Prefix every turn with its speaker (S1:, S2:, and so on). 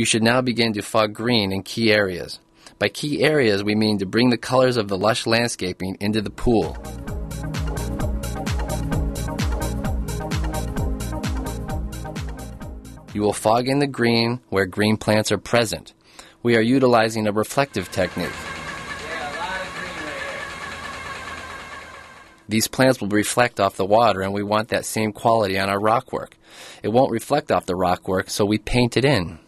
S1: You should now begin to fog green in key areas. By key areas, we mean to bring the colors of the lush landscaping into the pool. You will fog in the green where green plants are present. We are utilizing a reflective technique. These plants will reflect off the water, and we want that same quality on our rockwork. It won't reflect off the rockwork, so we paint it in.